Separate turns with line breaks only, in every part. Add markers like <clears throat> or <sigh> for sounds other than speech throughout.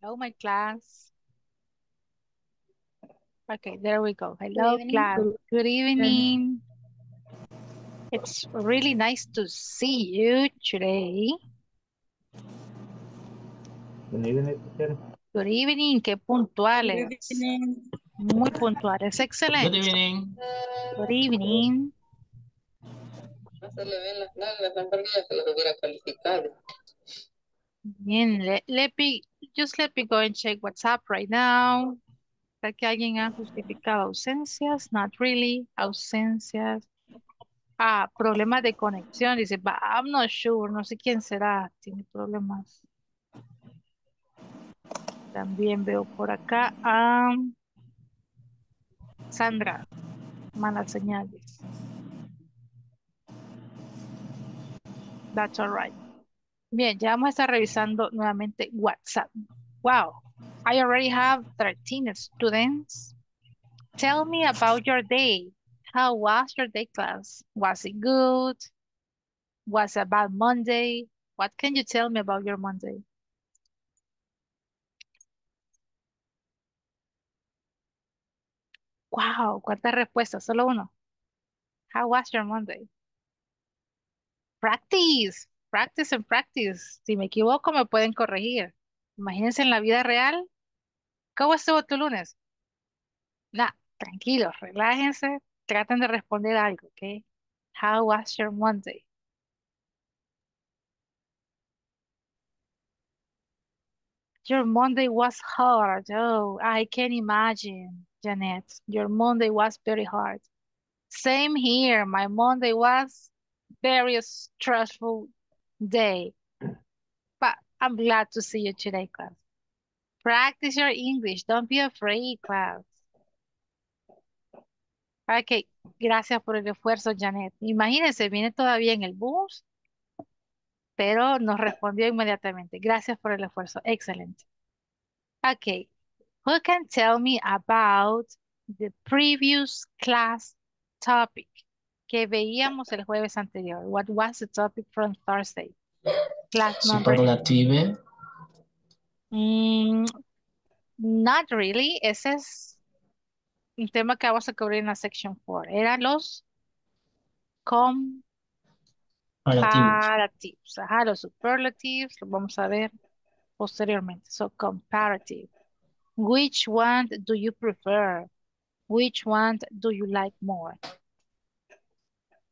Hello, my class. Okay, there we go. Hello, class. Good evening. It's really nice to see you today.
Good evening.
Good evening, qué puntuales. Muy puntuales, excelente.
Good evening.
Good evening.
No se le ven las nalgas, verdad que los hubiera calificado.
Bien, let, let me, just let me go and check what's up right now. ¿Está que alguien ha justificado ausencias? Not really. Ausencias. Ah, problemas de conexión. Dice, but I'm not sure. No sé quién será. Tiene problemas. También veo por acá a Sandra. Malas señales. That's all right. Bien, ya vamos a estar revisando nuevamente WhatsApp. Wow, I already have 13 students. Tell me about your day. How was your day class? Was it good? Was it a bad Monday? What can you tell me about your Monday? Wow, ¿cuántas respuestas? Solo uno. How was your Monday? Practice, practice and practice. Si me equivoco, me pueden corregir. Imagínense en la vida real. ¿Cómo estuvo tu lunes? Nah, tranquilos, relájense, traten de responder algo, ¿ok? How was your Monday? Your Monday was hard. Oh, I can imagine, Janet. Your Monday was very hard. Same here. My Monday was very stressful day. I'm glad to see you today, class. Practice your English. Don't be afraid, class. Ok, gracias por el esfuerzo, Janet. Imagínense, viene todavía en el bus, pero nos respondió inmediatamente. Gracias por el esfuerzo. Excelente. Ok, who can tell me about the previous class topic que veíamos el jueves anterior? What was the topic from Thursday? Class number.
Superlative.
Mm, not really. Ese es un tema que vamos a cubrir en la section 4. Eran los comparativos. Ajá, los superlatives, lo vamos a ver posteriormente. So, comparative. Which one do you prefer? Which one do you like more?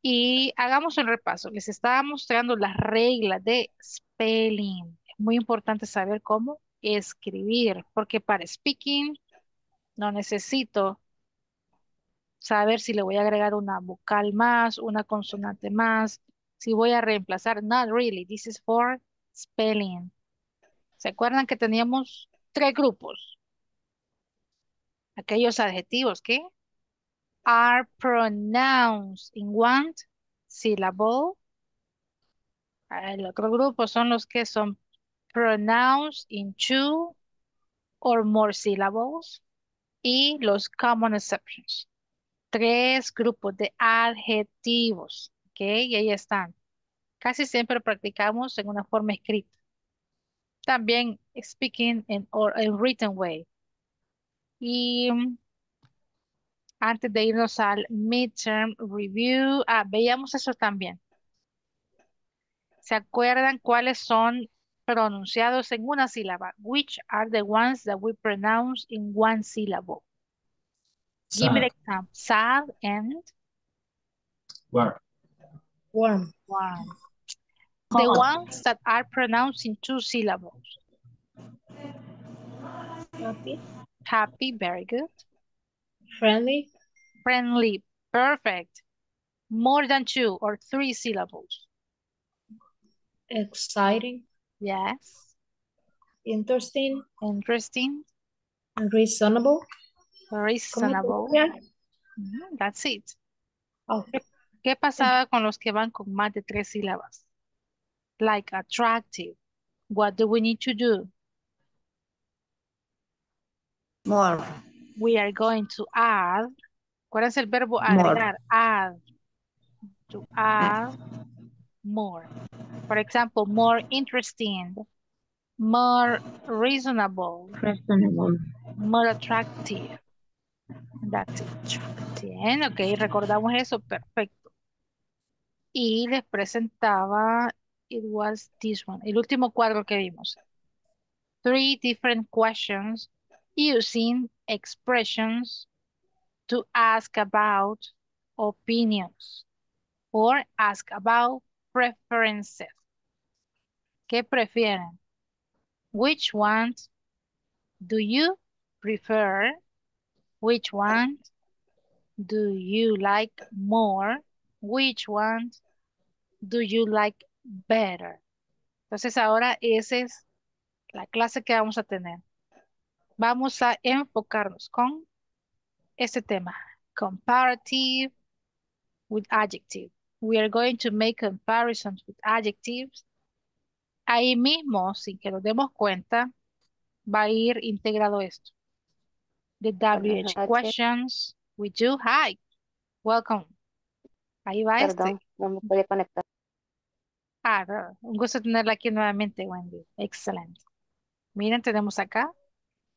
Y hagamos un repaso. Les estaba mostrando las reglas de spelling. Es muy importante saber cómo escribir, porque para speaking no necesito saber si le voy a agregar una vocal más, una consonante más, si voy a reemplazar. Not really. This is for spelling. ¿Se acuerdan que teníamos tres grupos? Aquellos adjetivos que are pronounced in one syllable. El otro grupo son los que son pronounced in two or more syllables. Y los common exceptions. Tres grupos de adjetivos. ¿Ok? Y ahí están. Casi siempre practicamos en una forma escrita. También speaking in, or in written way. Y mm, antes de irnos al midterm review, ah, veíamos eso también. ¿Se acuerdan cuáles son pronunciados en una sílaba? Which are the ones that we pronounce in one syllable? Give me the
Sad.
example. Sad and
Warm.
Warm.
warm. The ones that are pronounced in two syllables.
Happy.
Happy, very good.
Friendly.
Friendly, perfect. More than two or three syllables.
Exciting.
Yes.
Interesting.
Interesting.
Reasonable.
Reasonable.
Yeah.
Mhm, That's it.
Oh,
¿Qué pasaba con los que van con más de tres sílabas? Like attractive. What do we need to do?
More.
We are going to add. ¿Cuál es el verbo
More.
agregar? Add. To add more. For example, more interesting. more reasonable,
Reasonable.
more attractive. That's it. Bien, ok, recordamos eso, perfecto. Y les presentaba, it was this one, el último cuadro que vimos. Three different questions using expressions to ask about opinions or ask about preferences. ¿Qué prefieren? Which ones do you prefer? Which one do you like more? Which ones do you like better? Entonces ahora esa es la clase que vamos a tener. Vamos a enfocarnos con este tema. Comparative with adjective. We are going to make comparisons with adjectives. Ahí mismo, sin que nos demos cuenta, va a ir integrado esto. The WH questions we do. Hi, welcome. Ahí va este.
Perdón, no me podía conectar.
Ah, un gusto tenerla aquí nuevamente, Wendy. Excelente. Miren, tenemos acá.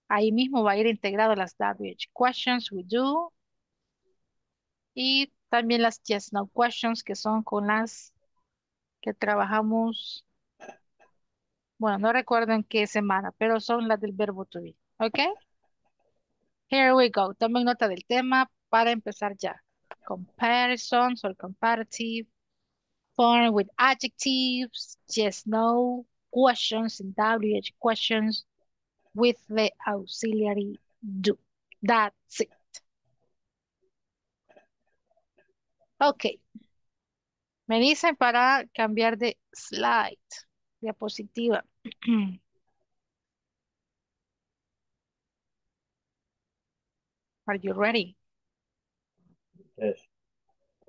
Ahí mismo va a ir integrado las WH questions we do. Y también las yes, no questions que son con las que trabajamos. Bueno, no recuerdo en qué semana, pero son las del verbo to be. ¿Ok? Here we go. Tomen nota del tema para empezar ya. Comparisons or comparative. Form with adjectives. Yes, no. Questions and WH questions with the auxiliary do. That's it. Ok. Me dicen para cambiar de slide, diapositiva. <clears throat> Are you ready?
Yes.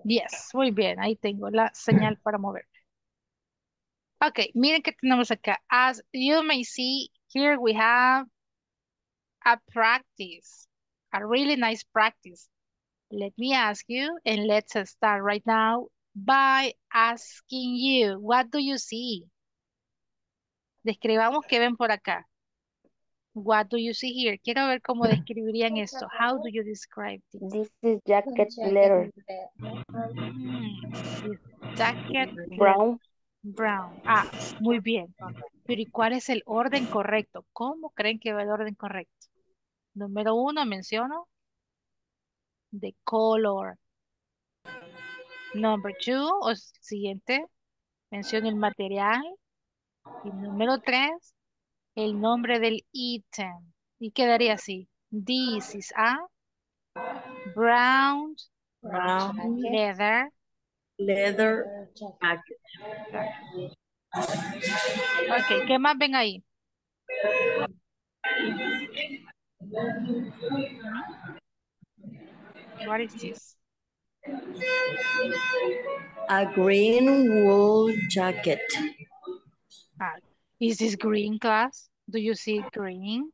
Yes, muy bien. Ahí tengo la señal para mover. Ok, miren que tenemos acá. As you may see, here we have a practice, a really nice practice. Let me ask you, and let's start right now by asking you, what do you see? Describamos qué ven por acá. What do you see here? Quiero ver cómo describirían esto. How do you describe this?
This is jacket letter.
Mm, jacket
Brown.
Brown. Ah, muy bien. Pero ¿y cuál es el orden correcto? ¿Cómo creen que va el orden correcto? Número uno, menciono. The color. Number two, o siguiente, menciono el material. Y número tres, el nombre del ítem. Y quedaría así. This is a brown
Brown
leather
leather jacket.
Ok, ¿qué más ven ahí? What is this?
A green wool jacket.
Ah, is this green class? Do you see green?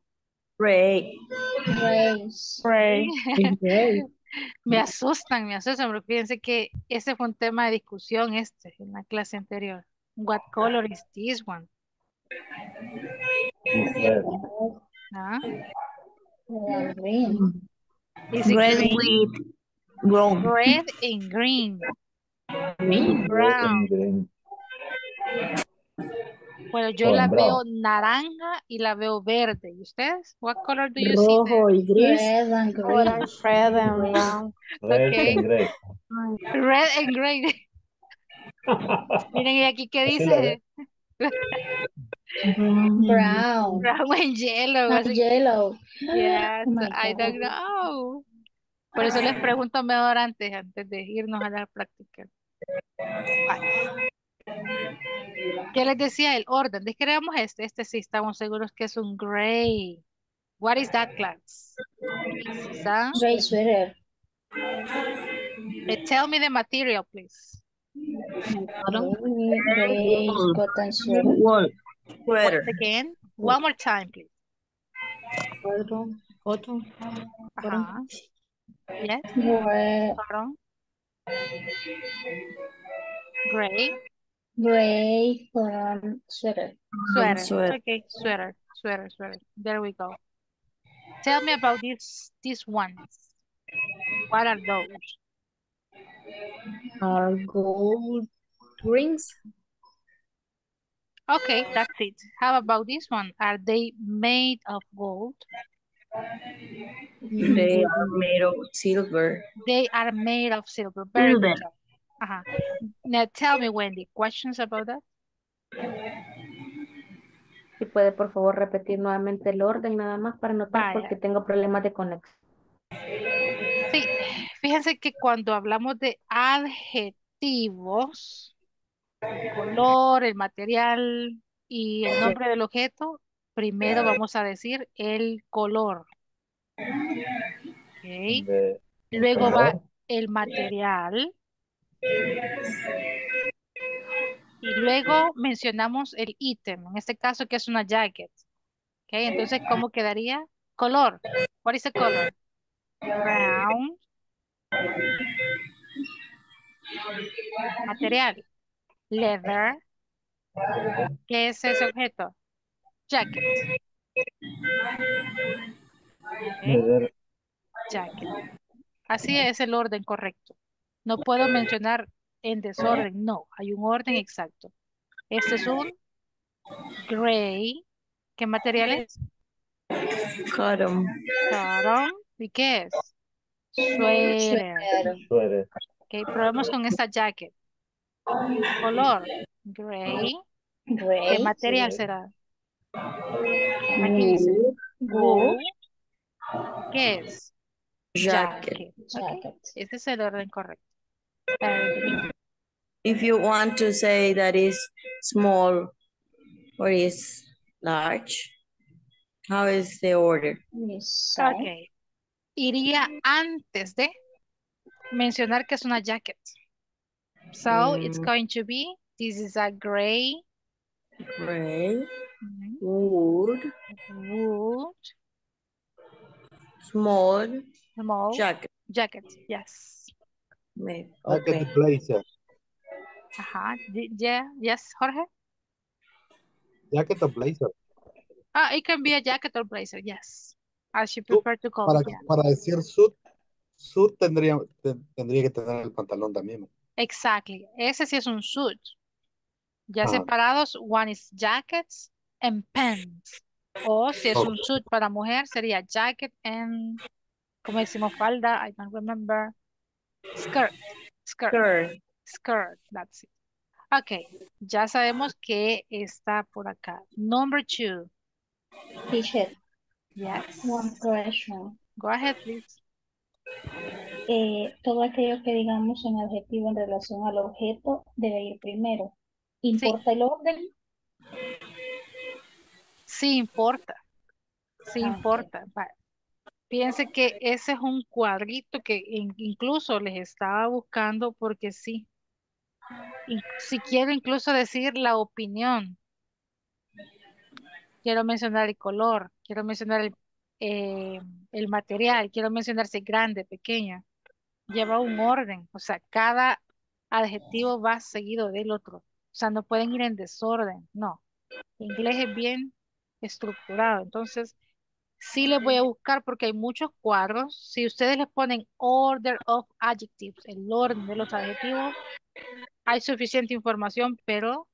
Gray.
Gray. Gray. <laughs>
Me asustan, me asustan, porque fíjense que ese fue un tema de discusión este en la clase anterior. What color is this one? Ah,
Green.
is
Red
green?
with brown.
Red and green.
Green.
Red
Brown.
and green.
Bueno, yo
Oh,
la veo naranja y la veo verde. ¿Y ustedes? What color do you see there?
Rojo y gris.
Red and green.
Orange, red and brown.
Red
Okay.
and gray.
Red and gray. <laughs> Miren, ¿y aquí qué dice?
Brown.
Brown and yellow. Así-
yellow.
Yes,
Oh
I don't know. Por eso les pregunto mejor antes, antes de irnos a la práctica. Vale. ¿Qué les decía el orden? Describamos este. Este sí estamos seguros que es un gray. What is that class?
Gray sweater.
eh, tell me the material, please.
Cotton.
Gray cotton sweater.
Once again, one more time, please.
Cotton. Cotton. Cotton.
Ajá. Yes,
Gray,
cotton. Gray.
Gray from sweater.
Sweater.
sweater.
Okay, sweater, sweater, sweater. There we go. Tell me about these these ones. What are those?
Are gold rings?
Okay, that's it. How about this one? Are they made of gold?
They are made of silver.
They are made of silver. Very good
Silver.
Uh-huh. Now tell me, Wendy, questions about that?
Si puede, por favor, repetir nuevamente el orden nada más para notar
Vaya.
porque tengo problemas de conexión.
Sí, fíjense que cuando hablamos de adjetivos, el color, el material y el nombre del objeto, primero vamos a decir el color. Ok.
De
Luego va el material. Y luego mencionamos el ítem, en este caso que es una jacket. Ok, entonces, ¿cómo quedaría? Color. What is the color? Brown. Material. Leather. ¿Qué es ese objeto? Jacket. Ok,
Leather.
jacket. Así es el orden correcto. No puedo mencionar en desorden, no, hay un orden exacto. Este es un gray. ¿Qué material es?
Cotton.
Cotton. ¿Y qué es? Suéter.
Suéter.
Ok, probemos con esta jacket. Color, gray. ¿Qué material será? Aquí dice wool. ¿Qué es?
Jacket.
Jacket.
Ese es el orden correcto.
If you want to say that is small or is large, how is the order?
Yes, size.
Ok. Iría antes de mencionar que es una jacket. So it's
Mm.
going to be, this is a gray
Gray,
mhm,
wood,
wool,
small,
small
jacket.
jacket. Yes.
Maybe.
Jacket
Okay.
blazer.
Ajá. Yeah. Yes, Jorge?
Jacket o blazer.
Ah, it can be a jacket or blazer. Yes. As you prefer to call
Para,
it. yeah.
para decir suit, suit tendría, te- tendría que tener el pantalón también.
Exactly. Ese sí es un suit. Ya
Ajá.
separados, one is jackets and pants. O si es un suit para mujer, sería jacket and, como decimos, falda, I don't remember. Skirt, skirt,
Skirt.
skirt, that's it. Ok, ya sabemos que está por acá. Number two.
T-shirt.
Yes.
One question.
Go ahead, please.
Eh, todo aquello que digamos en adjetivo en relación al objeto debe ir primero. ¿Importa el orden?
Sí importa. Sí
Ah,
importa. Va. Piense que ese es un cuadrito que in- incluso les estaba buscando porque sí. In- si quiero incluso decir la opinión. Quiero mencionar el color, quiero mencionar el, eh, el material, quiero mencionar si es grande, pequeño. Lleva un orden, o sea, cada adjetivo va seguido del otro. O sea, no pueden ir en desorden, no. El inglés es bien estructurado, entonces sí les voy a buscar porque hay muchos cuadros. Si ustedes les ponen order of adjectives, el orden de los adjetivos, hay suficiente información, pero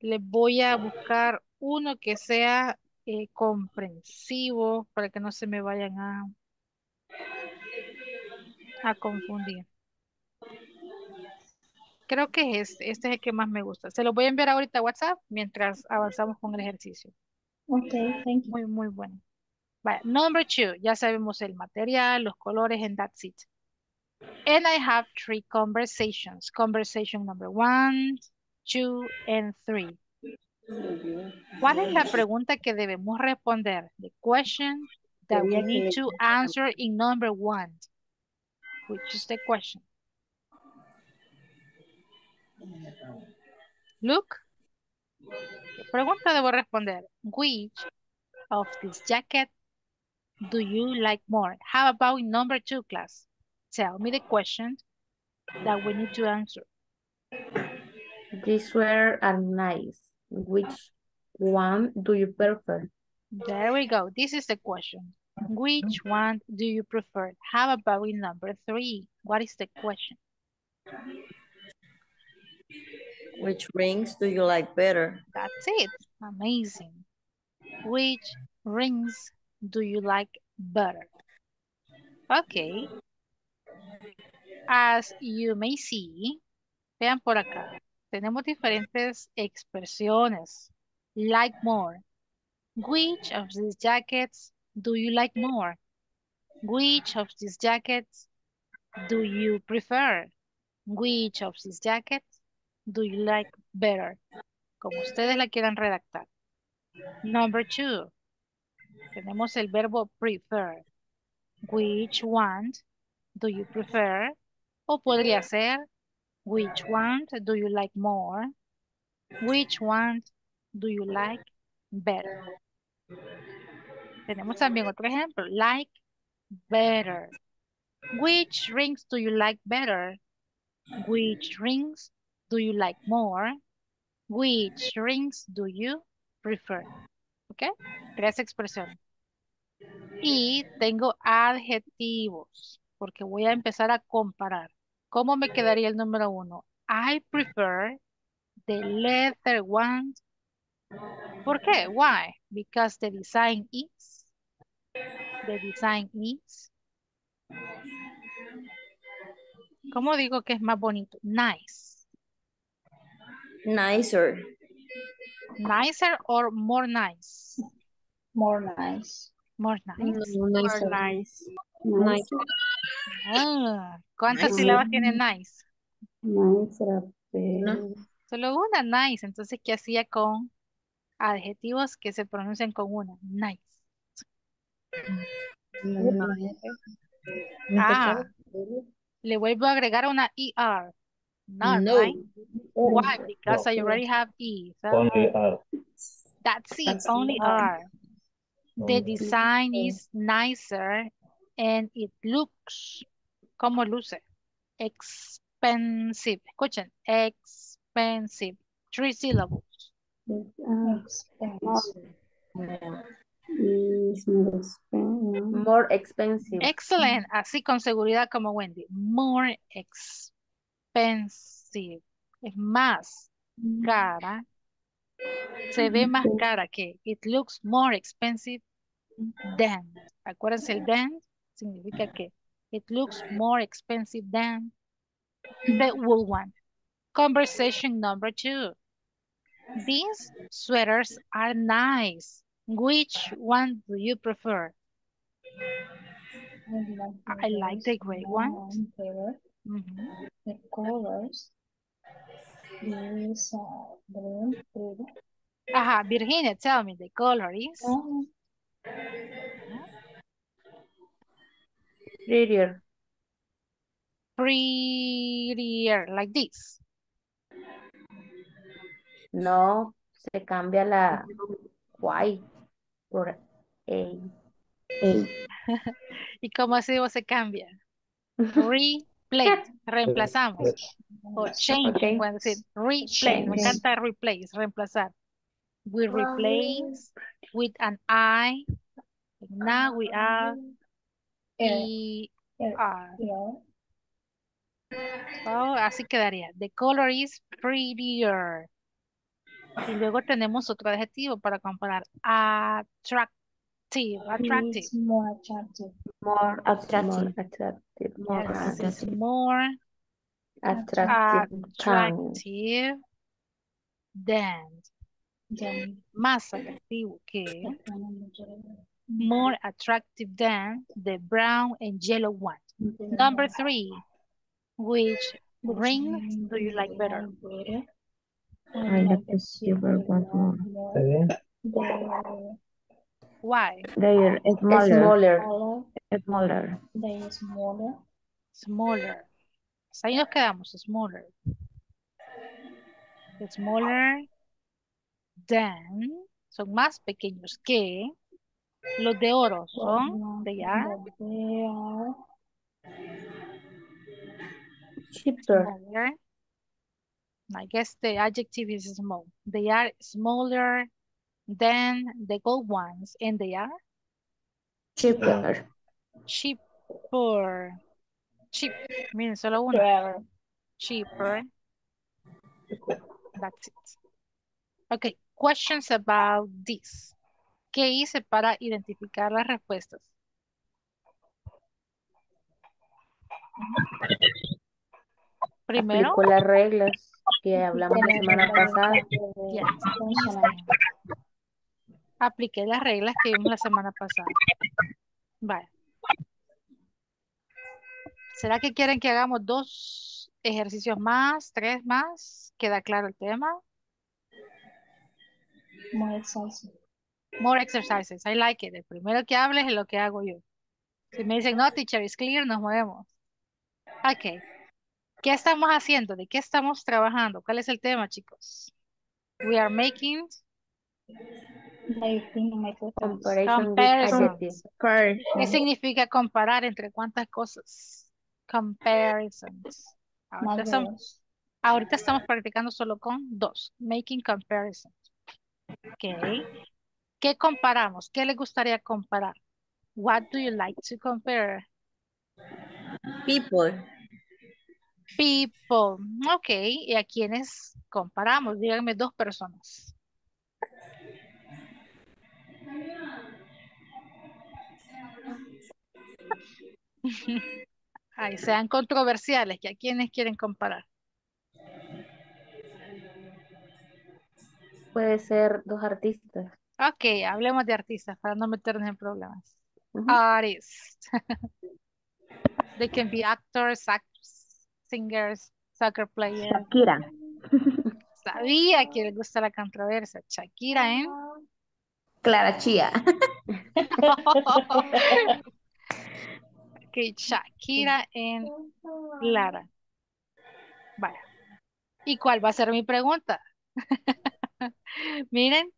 les voy a buscar uno que sea eh, comprensivo para que no se me vayan a, a confundir. Creo que es este, este es el que más me gusta. Se lo voy a enviar ahorita a WhatsApp mientras avanzamos con el ejercicio.
Ok, thank you.
Muy, muy bueno. Vaya, number two, ya sabemos el material, los colores, and that's it. And I have three conversations. Conversation number one, two, and three. ¿Cuál es la pregunta que debemos responder? The question that we need to answer in number one. Which is the question? Look. ¿Qué pregunta debo responder? Which of this jacket do you like more? How about in number two class? Tell me the question that we need to answer.
These sweaters are nice. Which one do you prefer?
There we go. This is the question. Which one do you prefer? How about number three? What is the question?
Which rings do you like better?
That's it. Amazing. Which rings do you like better? Okay. As you may see, vean por acá. Tenemos diferentes expresiones. Like more. Which of these jackets do you like more? Which of these jackets do you prefer? Which of these jackets do you like better? Como ustedes la quieran redactar. Number two. Tenemos el verbo prefer. Which one do you prefer? O podría ser which one do you like more? Which one do you like better? Tenemos también otro ejemplo. Like better. Which rings do you like better? Which rings do you like more? Which rings do you prefer? ¿Ok? Tres expresiones. Y tengo adjetivos, porque voy a empezar a comparar. ¿Cómo me quedaría el número uno? I prefer the leather one. ¿Por qué? Why? Because the design is. The design is. ¿Cómo digo que es más bonito? Nice.
Nicer.
Nicer or more nice?
More nice.
More nice.
More
nice.
Nice.
Ah, ¿Cuántas
Nice.
sílabas tiene nice?
Nice.
Solo una, nice. Entonces, ¿qué hacía con adjetivos que se pronuncian con una? Nice. Ah, le vuelvo a agregar una ER. Not,
No.
right? Why? Because
No.
I already have E. So
Only are.
that's it,
That's
only
R.
R. The
Only.
design is nicer and it looks, ¿cómo luce? Expensive. Escuchen, expensive. Three syllables.
Expensive.
More expensive.
Excellent. Así con seguridad como Wendy. More expensive. Es más cara. Se ve más cara que. It looks more expensive than. Acuérdense el than significa que. It looks more expensive than the wool one. Conversation number two. These sweaters are nice. Which one do you prefer? I like the gray ones.
Better.
Mhm.
The colors. These are blue, blue.
Ajá, Virginia, tell me the color is.
Oh,
Prettier.
prettier, like this.
No, se cambia la Y por A. <laughs>
¿Y cómo así se cambia? <laughs> Replace, <laughs> reemplazamos. O change,
Ok.
pueden decir replace. Me encanta replace, reemplazar. We replace with an I. Now we are
eh,
ER.
yeah.
Oh, así quedaría. The color is prettier. Y luego tenemos otro adjetivo para comparar. Attractive. Attractive.
It's more attractive.
More attractive. attractive. More
Yes, it's
attractive.
more
Attractive. Charming.
attractive than.
Then
Más atractivo que. More attractive than the brown and yellow one. Number three. Which rings do you like better?
I like the silver one more.
¿Está bien?
The
Why?
They're smaller.
color,
Smaller.
they are smaller.
Smaller. Pues Ahí nos quedamos, smaller. Smaller than. Son más pequeños que. Los de oro son. They are
They are
Cheaper.
smaller I guess the adjective is small. They are smaller than the gold ones, and they are
Cheaper.
cheaper. Cheap. Miren, solo una.
Forever.
Cheaper. That's it. Okay, questions about this. ¿Qué hice para identificar las respuestas? Primero,
Aplicó las reglas que hablamos la semana pasada.
Yes. Apliqué las reglas que vimos la semana pasada. Vale. ¿Será que quieren que hagamos dos ejercicios más, tres más? ¿Queda claro el tema?
More exciting.
More exercises. I like it. El primero que hables es lo que hago yo. Si me dicen, no, teacher, it's clear, nos movemos. Ok. ¿Qué estamos haciendo? ¿De qué estamos trabajando? ¿Cuál es el tema, chicos? We are making.
Comparison with.
¿Qué significa comparar entre cuántas cosas? Comparisons. Ahorita, estamos practicando solo con dos. Making comparisons. Ok. ¿Qué comparamos? ¿Qué le gustaría comparar? What do you like to compare?
People.
People. Ok. ¿Y a quiénes comparamos? Díganme dos personas. <laughs> Ay, sean controversiales, que a quiénes quieren comparar.
Puede ser dos artistas.
Ok, hablemos de artistas para no meternos en problemas. Artists. <laughs> They can be actors, actors, singers, soccer players.
Shakira.
Sabía que les gusta la controversia. Shakira, ¿eh?
Clara Chía. <laughs>
Ok, Shakira en Lara. Vaya. ¿Y cuál va a ser mi pregunta? <laughs> Miren,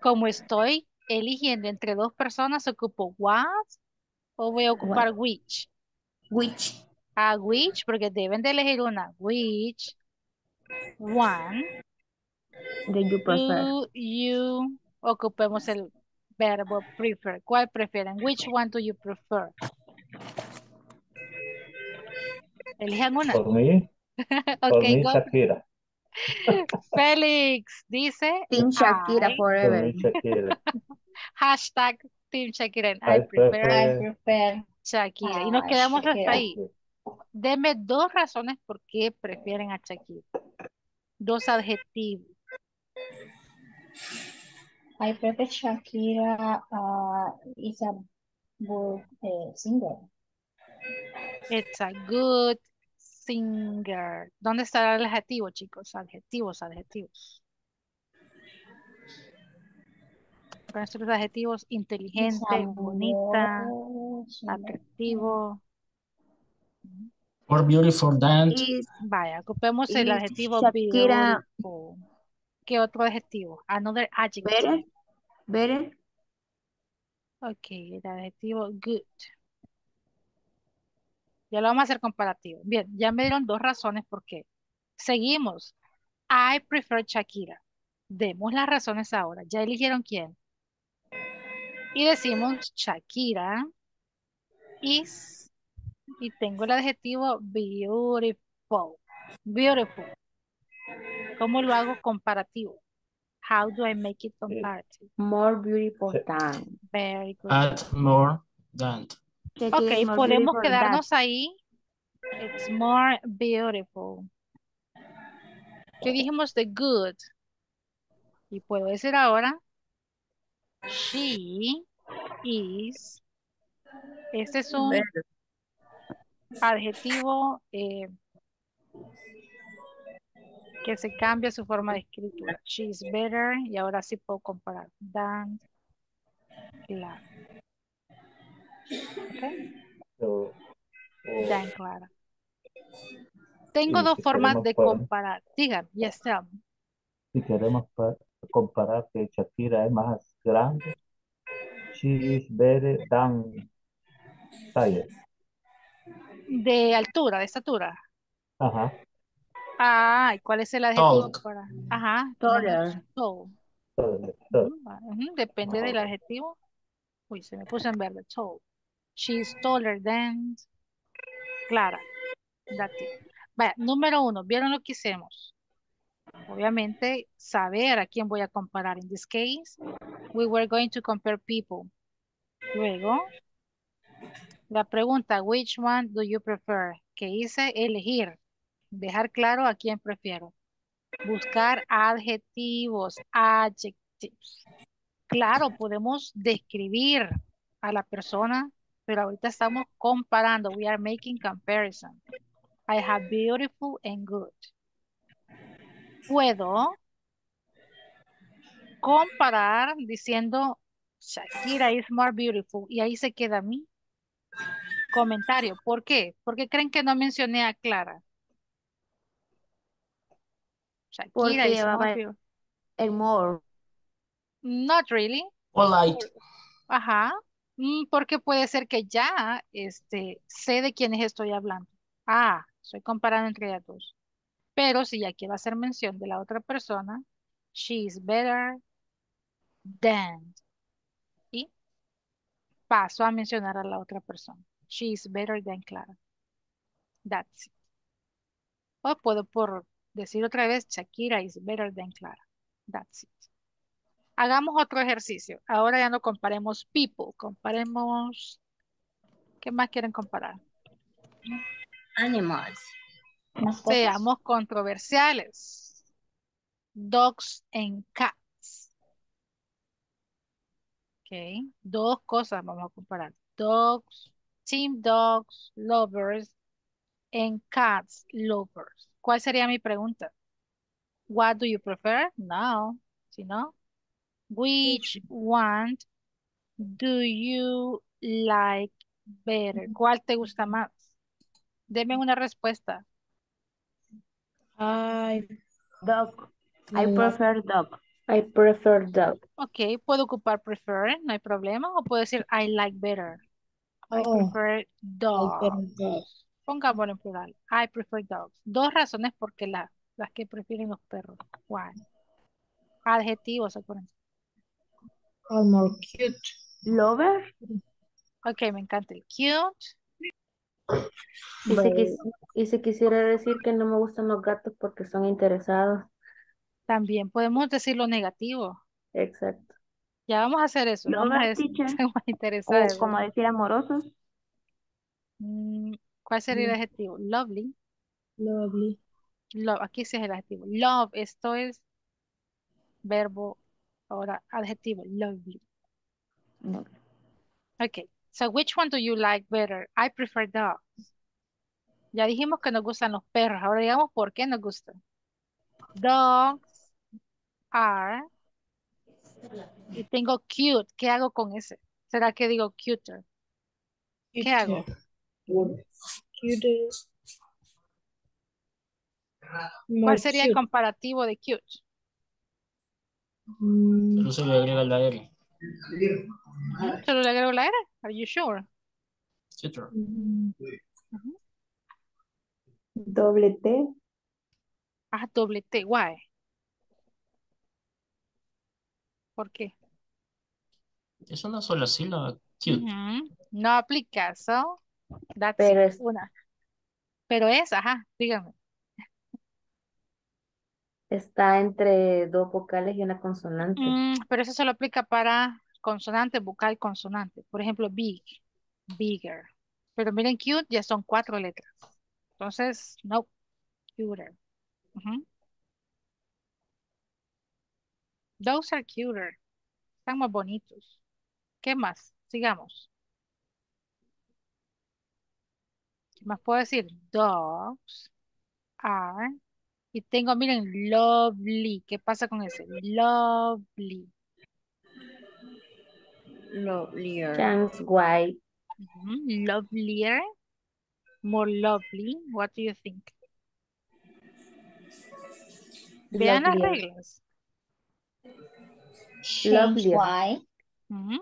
como estoy eligiendo entre dos personas, ¿ocupo what o voy a ocupar which?
Which.
A which, porque deben de elegir una. Which one
Do you prefer?
do you ocupemos el verbo prefer? ¿Cuál prefieren? Which one do you prefer? Elijan una.
Por mí, <laughs> por
Ok,
mí
go.
Shakira. <laughs>
Félix dice
Team Shakira
I,
Por
forever.
Shakira. <laughs>
hashtag Team Shakira and
I
I prefer
I
prefer
prefer.
Shakira. Y nos
Ah,
quedamos hasta
Shakira.
ahí. Deme dos razones por qué prefieren a Shakira. Dos adjetivos.
I prefer Shakira uh, is a good uh, singer.
It's a good singer. ¿Dónde estará el adjetivo, chicos? Adjetivos, adjetivos. Ser los adjetivos inteligente, bonita, atractivo.
More beautiful
Is,
Vaya, ocupemos el adjetivo
Shakira
beautiful. ¿Qué otro adjetivo? Another adjective.
better? Better?
Ok, el adjetivo good. Ya lo vamos a hacer comparativo. Bien, ya me dieron dos razones por qué. Seguimos. I prefer Shakira. Demos las razones ahora. ¿Ya eligieron quién? Y decimos Shakira is, y tengo el adjetivo beautiful. Beautiful. ¿Cómo lo hago comparativo? How do I make it comparative?
More beautiful than.
Very good.
add more than.
Ok, podemos quedarnos ahí. It's more beautiful. ¿Qué dijimos de good? Y puedo decir ahora, she is. Este es un adjetivo eh, que se cambia su forma de escritura. She is better y ahora sí puedo comparar. Than Clara. Ok,
So, o-
than Clara. Tengo dos formas de comparar. Digan, yes, tell me.
si queremos pa- comparar que Shakira es más grande, she is better than Saya.
De altura, de estatura.
Ajá.
Ah, ¿y cuál es el adjetivo
Talk.
para? Ajá. Tall. Va, ujú, Depende del adjetivo. Uy, se me puso en verde. Tall. She's taller than Clara. That's it. Vaya, número uno. ¿Vieron lo que hicimos? Obviamente, saber a quién voy a comparar. In this case, we were going to compare people. Luego, la pregunta, which one do you prefer? Que hice elegir. Dejar claro a quién prefiero. Buscar adjetivos, adjectives. Claro, podemos describir a la persona, pero ahorita estamos comparando. We are making comparison. I have beautiful and good. Puedo comparar diciendo Shakira is more beautiful y ahí se queda mi comentario. ¿Por qué? Porque creen que no mencioné a Clara. Shakira is more
el more.
Not really.
Polite.
Ajá. Mm, Porque puede ser que ya este, sé de quiénes estoy hablando. Ah, estoy comparando entre ellas dos. Pero si ya quiero hacer mención de la otra persona, she is better than. Y paso a mencionar a la otra persona. She is better than Clara. That's it. O puedo por decir otra vez, Shakira is better than Clara. That's it. Hagamos otro ejercicio. Ahora ya no comparemos people, comparemos... ¿Qué más quieren comparar?
Animals.
Seamos controversiales. Dogs and cats. Ok. Dos cosas vamos a comparar. Dogs, team dogs, lovers, and cats lovers. ¿Cuál sería mi pregunta? What do you prefer? No. Si no, which one do you like better? ¿Cuál te gusta más? Deme una respuesta.
I
Dog. I
love
prefer dog. I prefer dog.
Ok, puedo ocupar prefer, no hay problema. O puedo decir I like better. I
Oh,
prefer
I
dogs.
better dog.
Pongámoslo en plural. I prefer dogs. Dos razones porque la, las que prefieren los perros. Why? Adjetivos, acuérdense.
Are more cute.
Lover.
Ok, me encanta el cute.
Y si, quis- y si quisiera decir que no me gustan los gatos porque son interesados.
También podemos decir lo negativo.
Exacto.
Ya vamos a hacer eso. No vamos a decir <laughs> interesados.
Como decir amorosos.
Mm, ¿Cuál sería el adjetivo? Lovely.
lovely.
Love, aquí sí es el adjetivo. Love, esto es verbo, ahora adjetivo, lovely.
No.
Okay, so which one do you like better? I prefer dogs. Ya dijimos que nos gustan los perros, ahora digamos por qué nos gustan. Dogs are, y tengo cute, ¿qué hago con ese? ¿Será que digo cuter? ¿Qué hago?
Cute.
¿Cuál sería el comparativo de cute?
Mm,
Solo se le agrega la R.
¿Solo le agrego la R? Are you sure?
Mm,
Ujú.
Doble T.
Ah, doble T, why? ¿Por qué?
Es una sola sílaba. Cute.
No aplica, so that's
Pero es-
una. Pero es, ajá, dígame.
Está entre dos vocales y una consonante.
Mm, pero eso solo aplica para consonante, vocal, consonante. Por ejemplo, big, bigger. Pero miren, cute ya son cuatro letras. Entonces, no, cuter. Those are cuter. Están más bonitos. ¿Qué más? Sigamos. ¿Qué más puedo decir? Dogs are. Y tengo, miren, lovely. ¿Qué pasa con ese? Lovely.
Lovelier.
Chance White.
Ujú, Lovelier. More lovely. What do you think? Vean las reglas.
Lovelier.
why.
Ujú.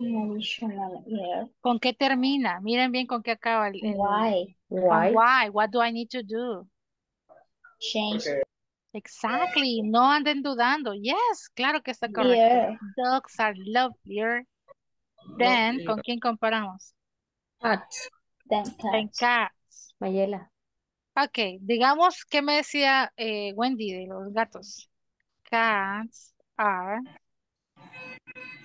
An additional ear.
¿Con qué termina? Miren bien con qué acaba el, el-
Why?
Why?
why. What do I need to do?
Change
Exactly. No anden dudando. Yes, claro que está correcto. Dogs are lovelier than, ¿con quién comparamos?
Cat.
Than
Than
cats.
cats.
Mayela.
Ok, digamos, ¿qué me decía eh, Wendy de los gatos? Cats are.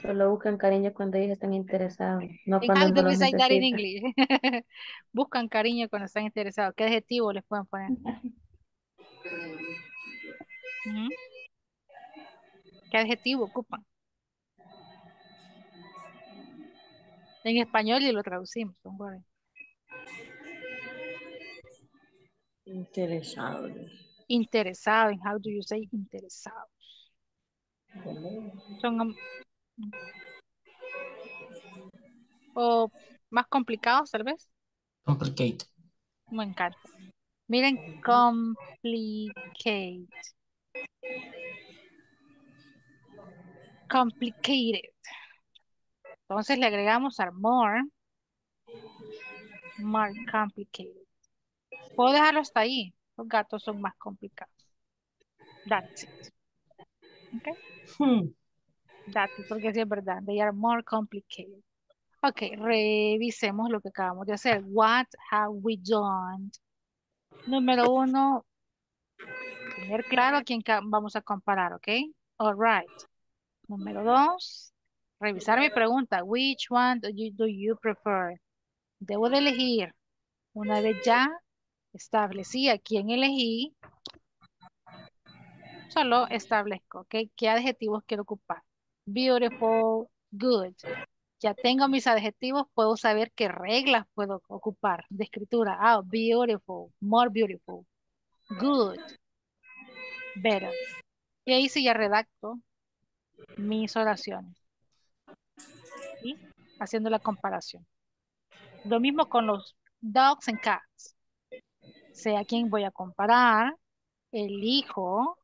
Solo buscan cariño cuando ellos están interesados, no cuando
how
no
that in. English? Buscan cariño cuando están interesados. ¿Qué adjetivo les pueden poner? ¿Qué adjetivo ocupan? En español y lo traducimos, don't worry.
Interesado.
Interesado, en how do you say interesados? Son o más complicados tal vez.
Complicate.
Me encanta. Miren, complicate. Complicated. Entonces le agregamos a more. More complicated. Puedo dejarlo hasta ahí. Los gatos son más complicados. That's it. Okay.
Hmm.
Porque sí es verdad. They are more complicated. Ok, revisemos lo que acabamos de hacer. What have we done? Número uno, tener claro a quién vamos a comparar, ¿ok? All right. Número dos, revisar mi pregunta. Which one do you, do you prefer? Debo de elegir. Una vez ya establecí a quién elegí, solo establezco, ¿ok? ¿Qué adjetivos quiero ocupar? Beautiful, good. Ya tengo mis adjetivos, puedo saber qué reglas puedo ocupar de escritura. Ah, beautiful, more beautiful, good, better. Y ahí sí ya redacto mis oraciones. Haciendo la comparación. Lo mismo con los dogs and cats. Sé a quién voy a comparar, elijo,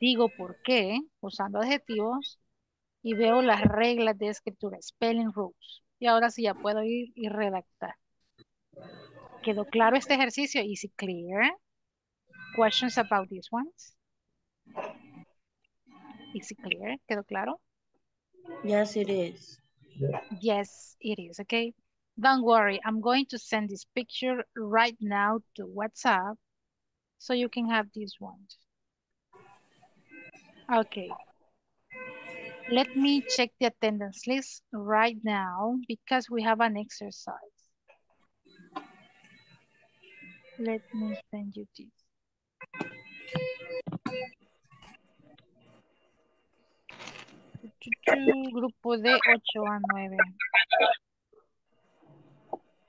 digo por qué, usando adjetivos, y veo las reglas de escritura, spelling rules. Y ahora sí ya puedo ir y redactar. ¿Quedó claro este ejercicio? Easy, clear. Questions about these ones? Easy, clear. ¿Quedó claro?
Yes, it is.
Yes, it is, okay? Don't worry, I'm going to send this picture right now to WhatsApp so you can have this one. Okay. Let me check the attendance list right now because we have an exercise. Let me send you this. Grupo de 8 a 9.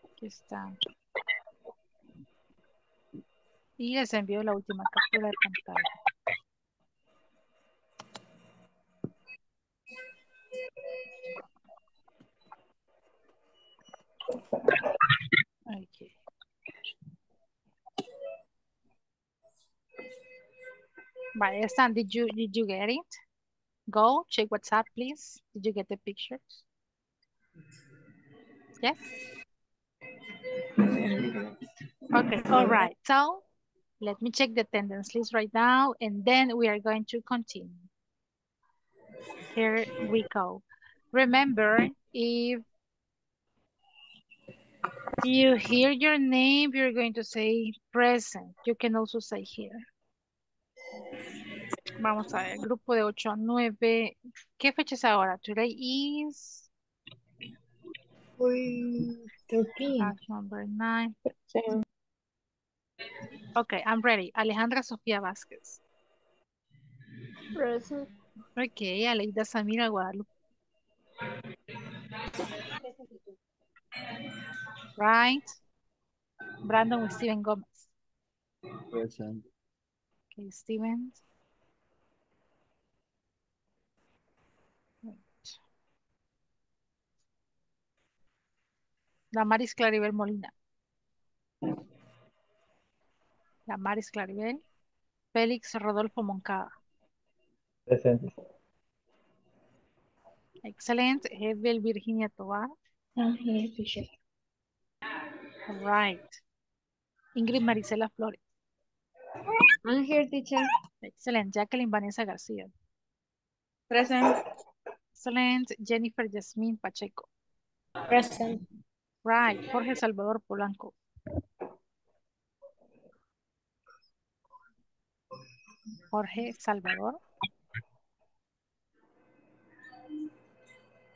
Aquí está. Y les envío la última captura de pantalla. Okay. Vale, están. Did you, did you get it? Go, check WhatsApp, please. Did you get the pictures? Yes? Okay, all right. So let me check the attendance list right now, and then we are going to continue. Here we go. Remember, if you hear your name, you're going to say present. You can also say here. Vamos a ver, grupo de 8 a 9. ¿Qué fecha es ahora? Today is
Uy, 13.
class number 9. Okay, I'm ready. Alejandra Sofía Vázquez.
Present.
Ok, Aleida Samira Guadalupe. Right. Brandon Steven Gómez.
Present.
Okay, Steven. Damaris Claribel Molina. Damaris Claribel. Félix Rodolfo Moncada.
Presente.
Excellent. Evel Virginia Tovar.
I'm here.
Right. Ingrid Marisela Flores.
I'm here, teacher.
Excellent. Jacqueline Vanessa García.
Present.
Excellent. Jennifer Yasmin Pacheco.
Present.
Right. Jorge Salvador Polanco. Jorge Salvador.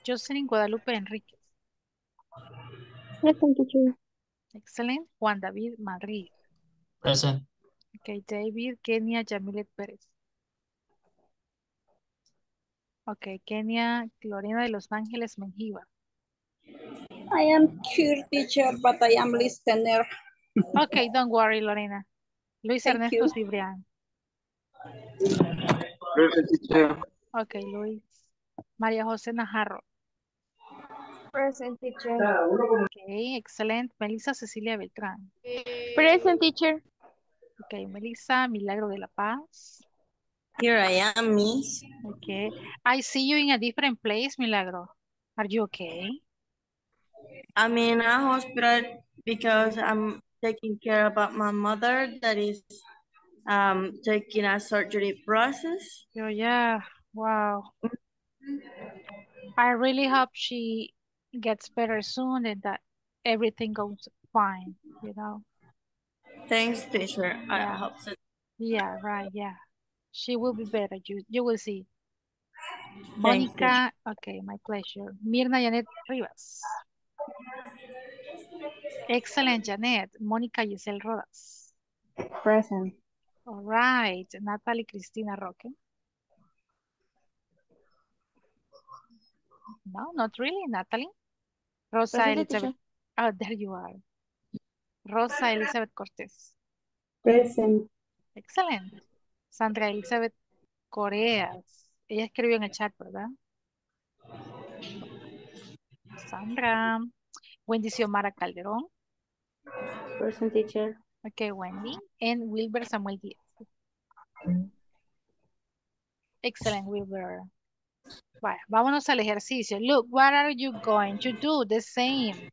Jocelyn Guadalupe Enríquez.
Present teacher.
Excellent. Juan David Madrid.
Present.
Ok, David Kenia Yamilet Pérez. Ok, Kenia Lorena de Los Ángeles Menjiva.
I am here, teacher, but I am listener.
Ok, don't worry, Lorena. Luis
Thank
Ernesto. Cibrián.
Present teacher.
Ok, Luis. María José Najarro.
Present, teacher.
Ok, excellent. Melissa Cecilia Beltrán.
Present, teacher.
Ok, Melissa Milagro de la Paz.
Here I am, Miss.
Okay. I see you in a different place, Milagro. Are you okay?
I'm in a hospital because I'm taking care about my mother that is um taking a surgery process.
Oh, yeah. Wow. I really hope she gets better soon and that everything goes fine, you know?
Thanks, teacher. I
Yeah.
hope so.
Yeah, right, yeah. She will be better. You you will see. Mónica, okay, my pleasure. Mirna Janet Rivas. Excellent, Janet. Mónica Giselle Rodas.
Present.
All right. Natalie Cristina Roque. No, not really, Natalie. Rosa
Present,
Elizabeth.
teacher.
Oh, there you are. Rosa Elizabeth Cortés.
Present.
Excelente. Sandra Elizabeth Coreas. Ella escribió en el chat, ¿verdad? Sandra. Wendy Xiomara Calderón.
Present teacher.
Ok, Wendy. And Wilber Samuel Díaz. Excellent, Wilber. Bueno, vámonos al ejercicio. Look, what are you going to do? The same.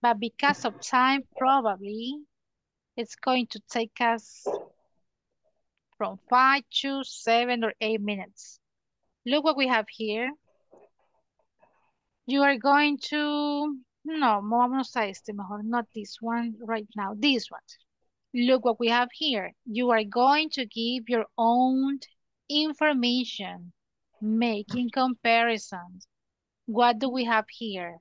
But because of time, probably it's going to take us from five to seven or eight minutes. Look what we have here. You are going to, no, vámonos a este mejor, not this one right now, this one. Look what we have here. You are going to give your own information, making comparisons. What do we have here?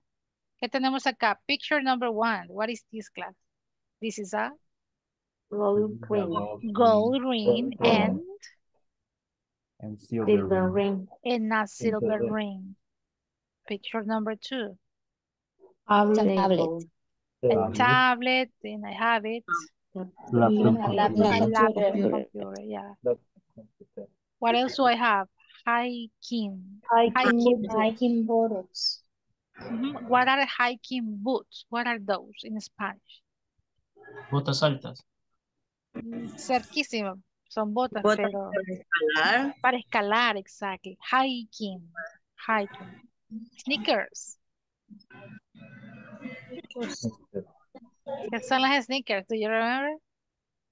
¿Qué tenemos acá? Picture number one. What is this class? This is a
Gold ring.
gold ring and,
And
Silver ring.
and a silver
ring.
ring. Picture number two.
Table.
A tablet, and I have it.
Laptop.
Laptop,
computer.
computer, yeah.
Laptop.
What else do I have? Hiking.
Hiking, hiking boots.
What are hiking boots? What are those in Spanish?
Botas altas.
Mm, Cerquísimo. Son botas,
Botas
pero
para escalar.
para escalar, exactly. Hiking. Hiking. Sneakers. ¿Qué son las sneakers? Do you remember?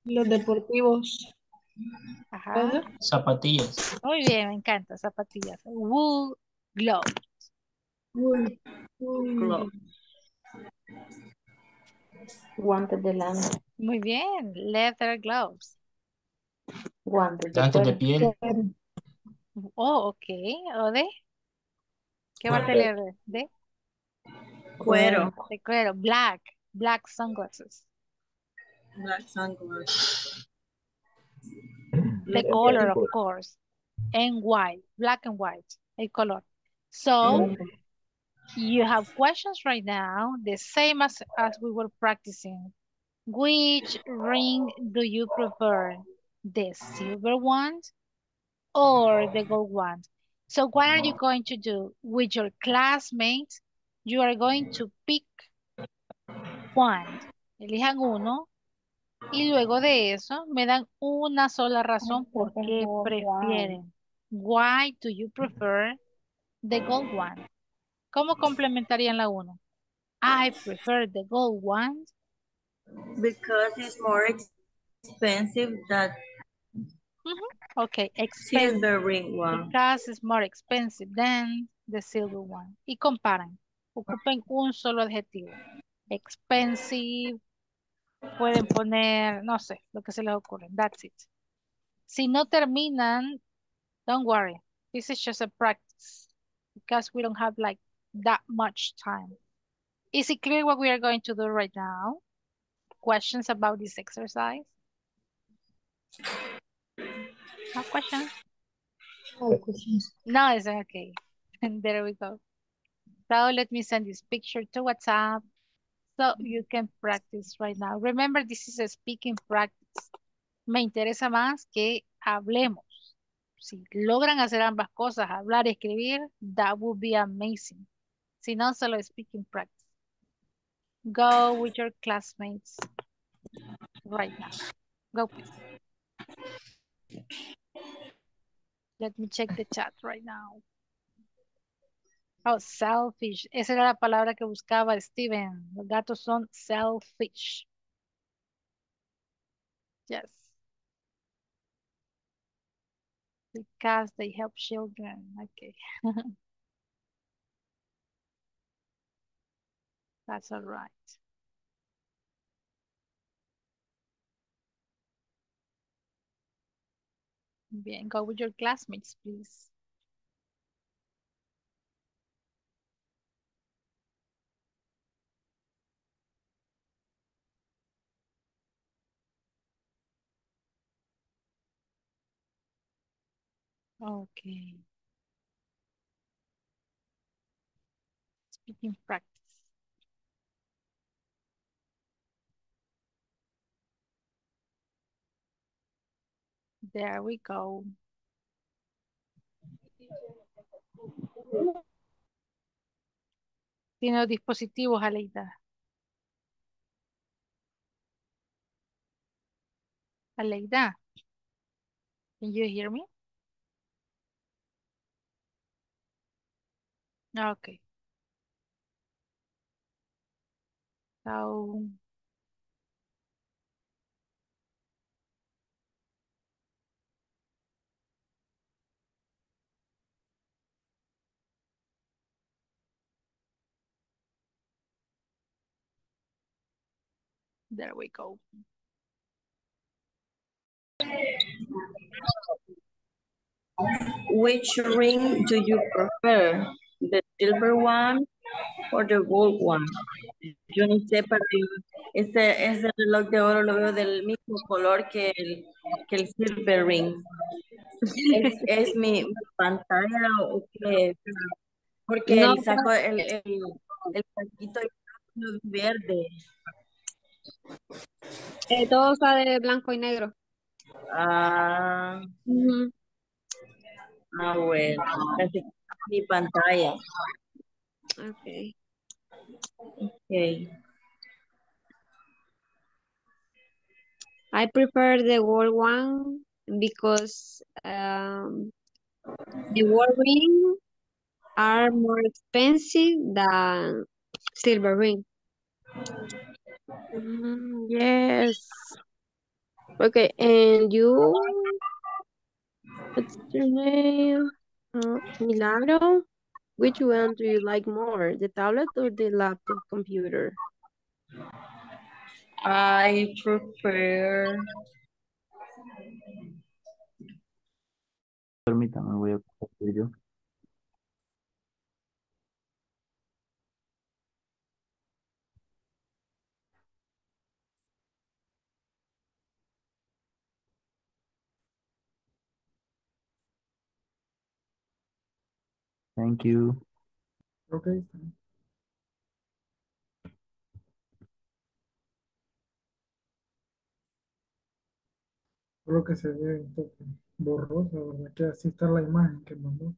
Los deportivos.
Ajá.
Zapatillas.
Muy bien, me encanta. Zapatillas. Wool gloves.
Uy, uy.
Glove.
Guantes de lana.
Muy bien. Leather gloves.
Guantes de
Guantes de piel.
Oh, ok. ¿O de? ¿Qué
Cuero.
material de? De,
Cuero.
de cuero. Black. Black sunglasses.
Black sunglasses.
The color, of course. And white. Black and white. a color. So, mm. you have questions right now, the same as, as we were practicing. Which ring do you prefer? The silver one or the gold one? So what are you going to do? With your classmates, you are going to pick one. Elijan uno. Y luego de eso, me dan una sola razón por qué prefieren. Why do you prefer the gold one? ¿Cómo complementarían la 1? I prefer the gold one.
Because it's more expensive than
Okay, expensive.
silver ring one.
Because it's more expensive than the silver one. Y comparan. Ocupen un solo adjetivo. Expensive. Pueden poner, no sé, lo que se les ocurre. That's it. Si no terminan, don't worry. This is just a practice. Because we don't have like that much time. Is it clear what we are going to do right now? Questions about this exercise? No questions?
No questions.
No, it's okay. And <laughs> there we go. So let me send this picture to WhatsApp so you can practice right now. Remember, this is a speaking practice. Me interesa más que hablemos. Si logran hacer ambas cosas, hablar y escribir, that would be amazing. Si no, solo speaking practice. Go with your classmates right now. Go, please. Let me check the chat right now. Oh, selfish. Esa era la palabra que buscaba Steven. Los gatos son selfish. Yes. Because they help children. Okay. <laughs> That's all right. Bien, go with your classmates, please. Okay. Speaking practice. There we go. Tiene los dispositivos, Aleida. Aleida. Can you hear me? Ah, okay. So, there we go.
Which ring do you prefer? Silver one or the gold one? Yo ni sé para ese, ese reloj de oro lo veo del mismo color que el, que el silver ring. ¿Es, es mi, pantalla o qué? Porque
No,
el saco, el, el, el saquito es verde.
Eh, todo está de blanco y negro.
Ah, ah, bueno. Que mi pantalla.
Okay.
Ok.
I prefer the gold one because um, the gold ring are more expensive than silver ring.
Mm, yes. Okay, and you, what's your name? Uh, Milagro? Which one do you like more, the tablet or the laptop computer?
I prefer.
Permítame, voy a compartir yo. Thank you.
Okay. Creo que se ve un poco borrosa, ¿verdad? Que así está la imagen que mandó.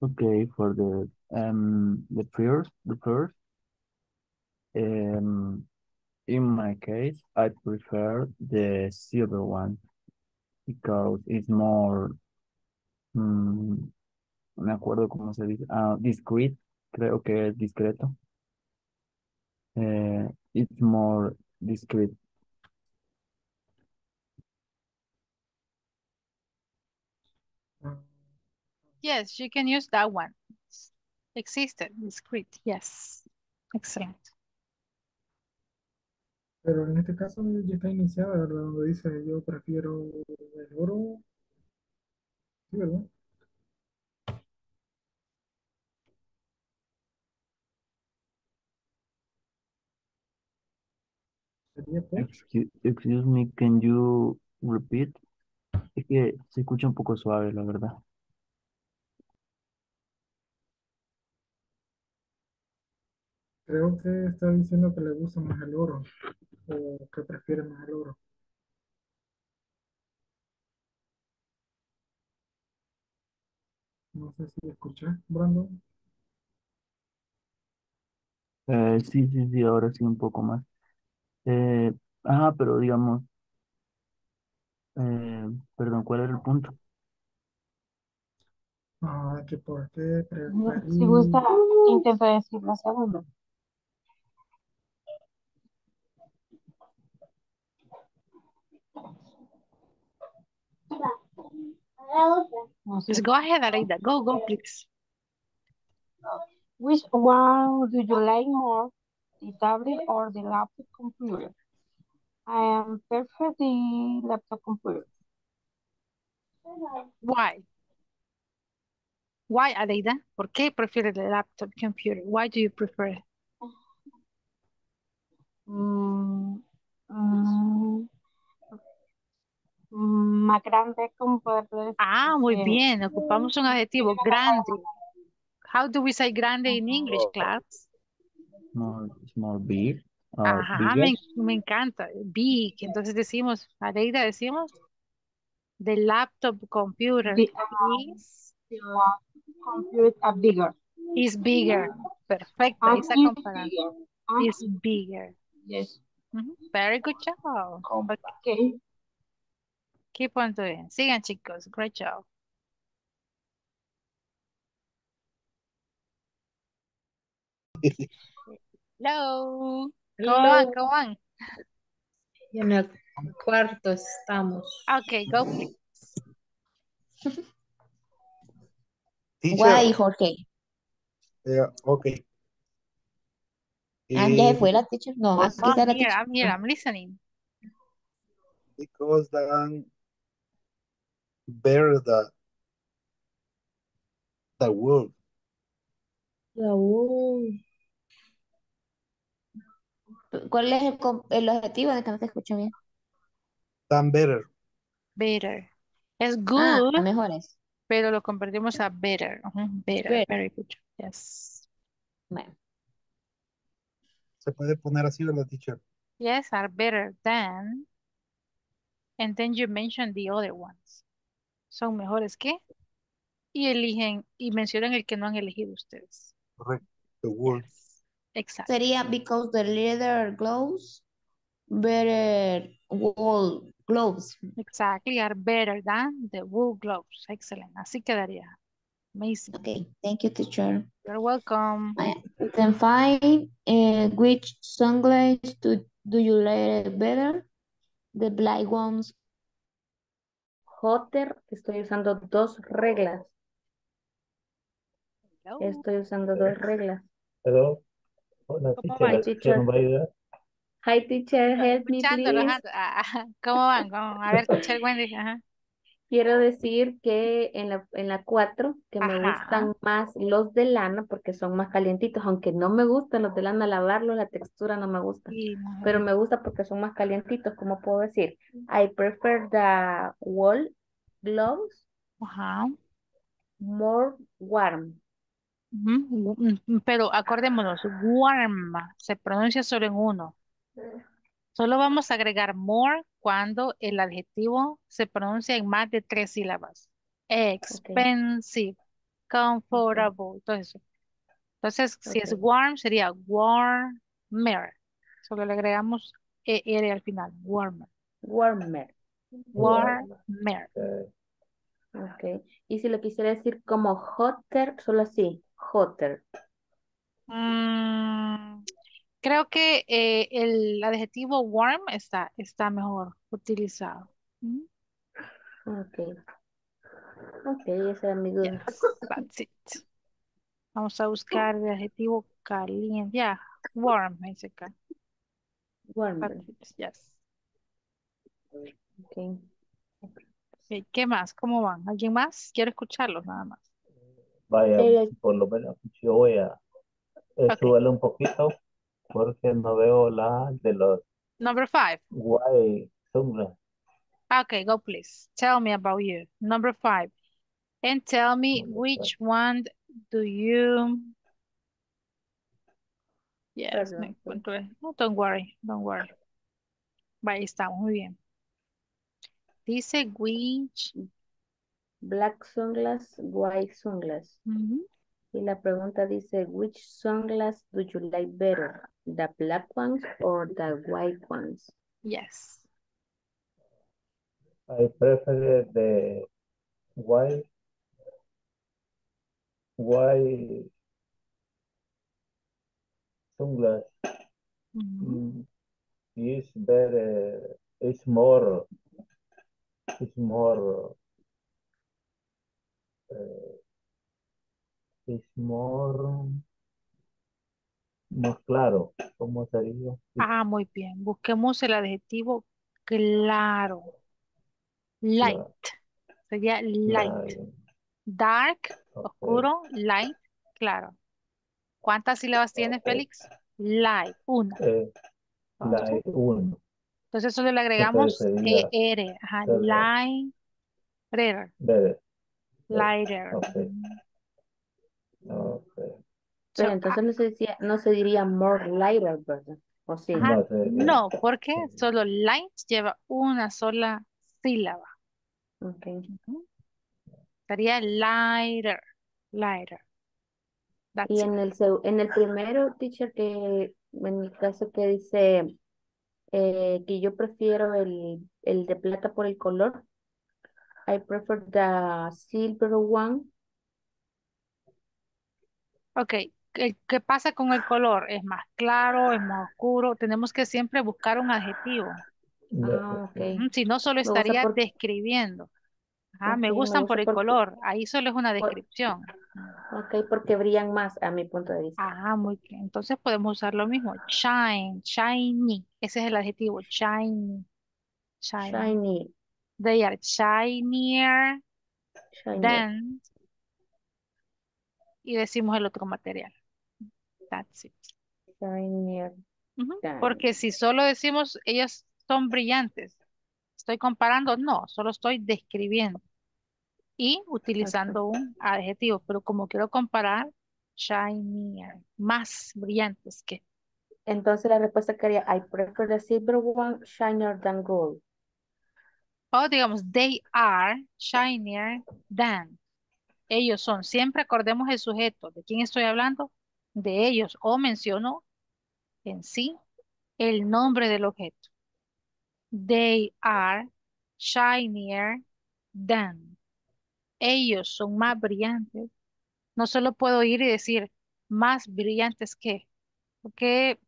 Okay, for the um the first the first um in my case I prefer the silver one because it's more mm, no me acuerdo cómo se dice. Ah, discreet, creo que es discreto. Eh, it's more discreet.
Yes, you can use that one. Existed, discrete, yes. Excellent.
Pero en este caso ya está iniciada, ¿verdad? Donde dice yo prefiero el oro. Sí, ¿verdad? Sería.
Excuse, excuse me, can you repeat? Es que se escucha un poco suave, la verdad.
Creo que está diciendo que le gusta más el oro o que prefiere más el oro. No sé si escuché, Brandon.
Eh, sí, sí, sí, ahora sí un poco más. Eh, ajá, pero digamos, eh, perdón, ¿cuál era el punto?
Ah, que por qué
Si gusta, intenta decir la segunda.
Just go ahead, Aleida. Go, go, please.
Which one do you like more, the tablet or the laptop computer? I am prefer the laptop computer.
Why? Why, Aleida? ¿Por qué prefieres el laptop computer? Why do you prefer it?
Mm, mm, mm, más grande como poder
Ah, muy
eh,
bien. Ocupamos un adjetivo grande. How do we say grande in English, class?
More, more big,
Ajá, me, me encanta. Big. Entonces decimos, Aleida, decimos, the laptop computer
the,
is,
the computer are bigger.
is bigger. Perfecta
And
esa
is
comparación. Is bigger.
yes.
Ujú, Very good job. Ok,
Okay.
Keep on doing. Sigan, chicos. Great job. Hello.
Hello.
¿Cómo van?
Y en el cuarto estamos.
Ok, go please.
Guay, Jorge.
eh, ok.
Ah, ya se fue la teacher. No,
Oh,
aquí está
I'm
la teacher.
I'm here. I'm listening.
because the bear the the wolf.
Raúl.
¿Cuál es el, el objetivo de que no te escucho bien?
Than better.
Better. Es
Ah,
good,
mejores.
pero lo convertimos a better. Ujú, Better.
Better.
Very good. Yes.
Bueno,
Se puede poner así, ¿verdad, teacher?
Yes, are better than. And then you mention the other ones. Son mejores que. Y eligen y mencionan el que no han elegido ustedes.
Correcto. The.
Yes. Exacto.
sería because the leather gloves better wool gloves.
Exactly. Are better than the wool gloves. Excellent. Así quedaría. Amazing.
Okay, thank you, teacher.
You're welcome.
You can find uh, which sunglasses do, do you like better? The black ones.
Hotter, estoy usando dos reglas.
Hello.
Estoy usando dos reglas.
Hello. Hola,
¿Cómo
teacher.
van?
Hi,
¿Quién nos
teacher. Hi, teacher. Help me, please.
Alejandro. Ah, ¿Cómo van? ¿Cómo? A ver, teacher Wendy. Ajá.
Quiero decir que en la, en la 4 que me gustan más los de lana porque son más calientitos, aunque no me gustan los de lana lavarlos, la textura no me gusta, pero me gusta porque son más calientitos, ¿cómo puedo decir? I prefer the wool gloves
Ajá.
more warm.
Ujú, mm, Pero acordémonos, warm se pronuncia solo en uno. Solo vamos a agregar more cuando el adjetivo se pronuncia en más de tres sílabas. Expensive, comfortable, todo eso. Entonces, si es warm, sería warmer. Solo le agregamos ER al final, warmer.
Warmer.
Warmer.
Ok. Y si lo quisiera decir como hotter, solo así, hotter.
Mm, creo que eh, el adjetivo warm está, está mejor utilizado. ¿Mm?
Ok. Ok, esa era mi duda.
Yes, that's <laughs> it. Vamos a buscar el adjetivo caliente. Ya, warm, dice acá.
Warm.
Yes.
Ok.
Ok, ¿Qué más? ¿Cómo van? ¿Alguien más? Quiero escucharlos nada más.
Vaya,
Eh,
por lo menos yo voy a eh, un poquito porque no veo la de los
Number five.
guay sunglas.
Okay, go please. Tell me about you. Number five. And tell me which one do you... Yes,
Perdón,
me
sí.
encuentro. No, don't worry, don't worry. Ahí está, muy bien. Dice which...
Black sunglass, white sunglass.
Ujú.
Y la pregunta dice, which sunglass do you like better? The black ones or the white ones?
Yes.
I prefer the white white sunglass.
Ujú.
Mm, is very it's more it's more uh, it's more más claro ¿cómo sería?
Ah, muy bien. Busquemos el adjetivo claro. Light. Sería light.
claro.
Dark, oscuro, light, claro. ¿Cuántas sílabas tiene. Félix? Light, una.
Eh,
Entonces,
uno
entonces solo le agregamos ER. Ajá, lighter,
ver
lighter. So,
Pero entonces no se decía, no se diría more lighter, ¿verdad? ¿O sí?
ajá,
no
porque solo light lleva una sola sílaba.
Ok.
Ujú. Sería lighter, lighter. That's
Y
it.
en el, seu- en el primero, teacher, que en el caso que dice eh, que yo prefiero el, el de plata por el color, I prefer the silver one.
Ok, ¿qué, qué pasa con el color? ¿Es más claro, es más oscuro? Tenemos que siempre buscar un adjetivo.
Ah, ok.
Ujú, Si no, solo estaría
por,
describiendo. Ajá, me gustan por el
porque,
color. Ahí solo es una descripción.
ok, porque brillan más a mi punto de vista.
Ah, muy bien. Entonces podemos usar lo mismo. Shine, shiny. Ese es el adjetivo. Shiny, shiny.
Shiny,
They are shinier
shinier,
than. Y decimos el otro material. That's it.
shinier.
Porque si solo decimos ellos son brillantes, estoy comparando, no, solo estoy describiendo y utilizando un adjetivo, pero como quiero comparar, shinier, más brillantes que.
Entonces la respuesta quería, I prefer the silver one shinier than gold.
O digamos, they are shinier than. Ellos son. Siempre acordemos el sujeto. ¿De quién estoy hablando? De ellos. O menciono en sí el nombre del objeto. They are shinier than. Ellos son más brillantes. No solo puedo ir y decir más brillantes que, porque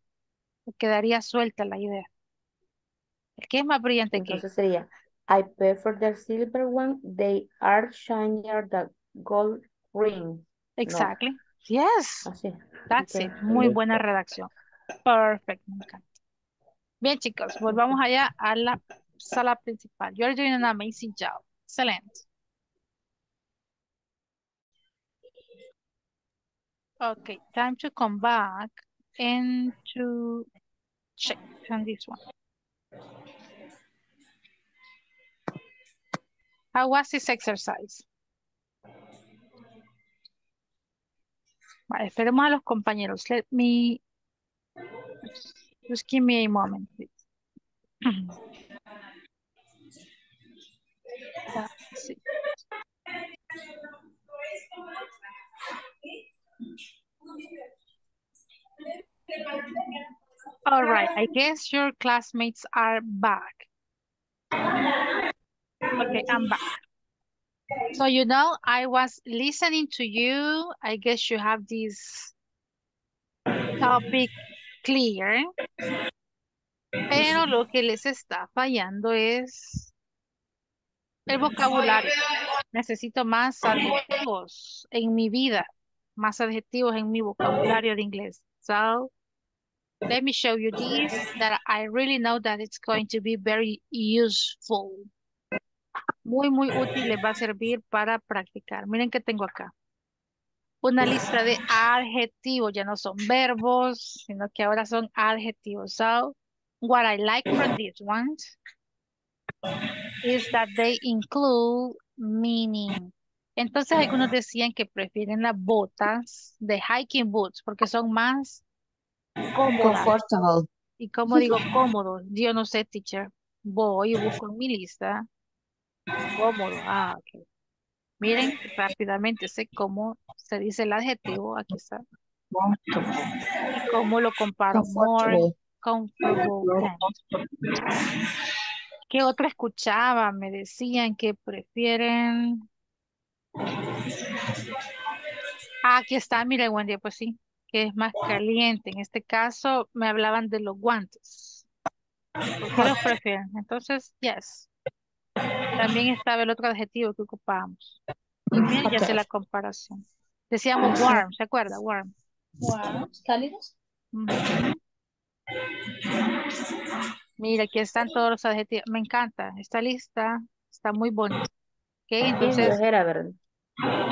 quedaría suelta la idea. ¿El que es más brillante que?
Entonces sería, I prefer the silver one, they are shinier than gold ring. No,
Exactly. Yes,
así.
that's it. Muy buena redacción. Perfect, me encanta. Bien, chicos, volvamos allá a la sala principal. You're doing an amazing job. Excellent. Okay, time to come back and to check on this one. How was this exercise? Vale, esperemos a los compañeros. Let me, just give me a moment, please. <clears throat> All right, I guess your classmates are back. Okay, I'm back. So, you know, I was listening to you. I guess you have this topic clear. Pero lo que les está fallando es el vocabulario. Necesito más adjetivos en mi vida, más adjetivos en mi vocabulario de inglés. So, let me show you this that I really know that it's going to be very useful. Muy, muy útil les va a servir para practicar. Miren que tengo acá. Una lista de adjetivos, ya no son verbos, sino que ahora son adjetivos. So, what I like from these ones is that they include meaning. Entonces algunos decían que prefieren las botas de hiking boots porque son más cómodas.
Comfortable.
Y como digo cómodo, yo no sé, teacher. Voy y busco en mi lista. Cómodo. Ah, ok. Miren, rápidamente sé cómo se dice el adjetivo. Aquí está. Y cómo lo comparo. More comfortable. ¿Qué otro escuchaba? Me decían que prefieren. Ah, aquí está, mire, Wendy, pues sí, que es más caliente. En este caso me hablaban de los guantes. ¿Por qué los prefieren? Entonces, yes. También estaba el otro adjetivo que ocupábamos. Y miren, ya sé la comparación. Decíamos warm, ¿se acuerda? Warm.
Wow, cálidos.
Mira, aquí están todos los adjetivos. Me encanta. Esta lista está muy bonita. Ok, entonces,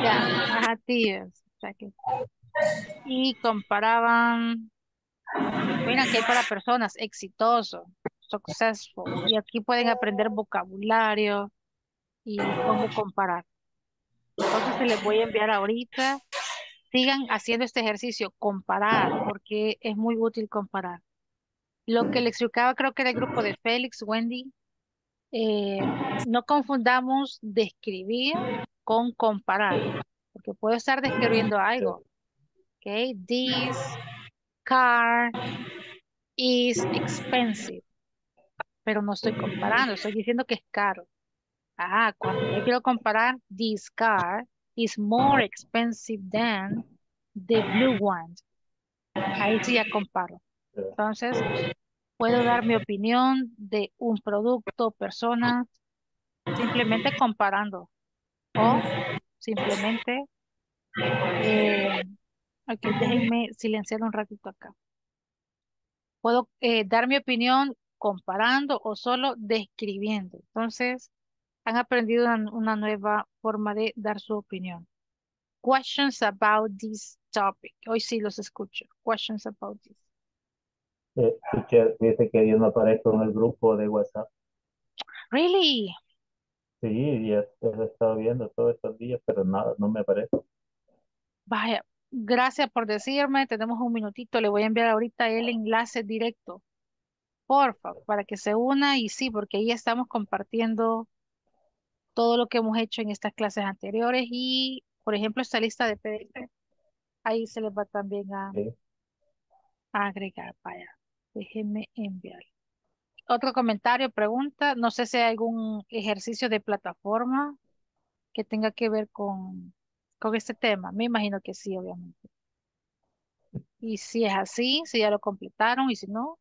ya, adjetivos. Y comparaban, miren que hay para personas exitoso, successful. Y aquí pueden aprender vocabulario y cómo comparar. Entonces se les voy a enviar ahorita. Sigan haciendo este ejercicio, comparar, porque es muy útil comparar. Lo que le explicaba, creo que era el grupo de Félix, Wendy, eh, no confundamos describir con comparar, porque puedo estar describiendo algo. Okay, this car is expensive, pero no estoy comparando, estoy diciendo que es caro. Ah, cuando yo quiero comparar, this car is more expensive than the blue one. Ahí sí ya comparo. Entonces, puedo dar mi opinión de un producto, persona, simplemente comparando. O simplemente, eh, ok, déjenme silenciar un ratito acá. Puedo eh, dar mi opinión comparando o solo describiendo. Entonces, han aprendido una, una nueva forma de dar su opinión. Questions about this topic. Hoy sí los escucho. Questions about this.
Eh, teacher, dice que yo no aparezco en el grupo de WhatsApp.
Really?
Sí, ya he estado viendo todos estos días, pero nada, no me aparece.
Vaya, gracias por decirme. Tenemos un minutito. Le voy a enviar ahorita el enlace directo. Porfa, para que se una y sí, porque ahí estamos compartiendo todo lo que hemos hecho en estas clases anteriores y, por ejemplo, esta lista de PDF, ahí se les va también a,
Sí.
a agregar. Vaya, déjenme enviar. Otro comentario, pregunta. No sé si hay algún ejercicio de plataforma que tenga que ver con, con este tema. Me imagino que sí, obviamente. Y si es así, si ya lo completaron y si no,